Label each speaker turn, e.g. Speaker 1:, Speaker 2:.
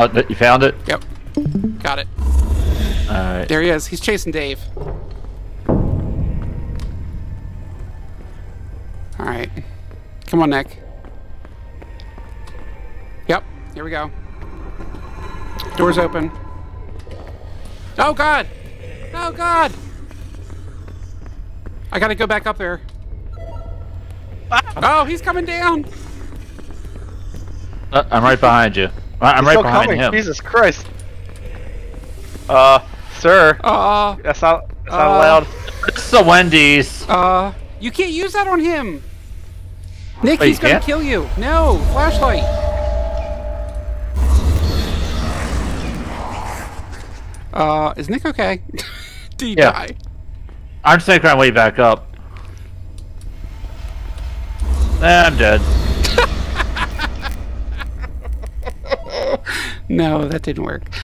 Speaker 1: Oh, th- you found it?
Speaker 2: Yep. Got it.
Speaker 1: Alright.
Speaker 2: There he is. He's chasing Dave. Alright. Come on, Nick. Yep. Here we go. Doors open. Oh, God! Oh, God! I gotta go back up there. Oh, he's coming down!
Speaker 1: Uh, I'm right behind you. I- I'm
Speaker 3: He's
Speaker 1: right
Speaker 3: still
Speaker 1: behind
Speaker 3: coming.
Speaker 1: him.
Speaker 3: Jesus Christ. Uh, sir,
Speaker 2: Uh,
Speaker 3: that's not that's not
Speaker 2: Uh,
Speaker 3: allowed.
Speaker 1: It's the Wendy's.
Speaker 2: uh, you can't use that on him! Nick,
Speaker 1: Wait,
Speaker 2: he's gonna
Speaker 1: can't?
Speaker 2: kill you! No! Flashlight! Uh, is Nick okay? Did he
Speaker 1: Yeah.
Speaker 2: die?
Speaker 1: I'm just making my way back up. Eh, I'm dead.
Speaker 2: No, that didn't work.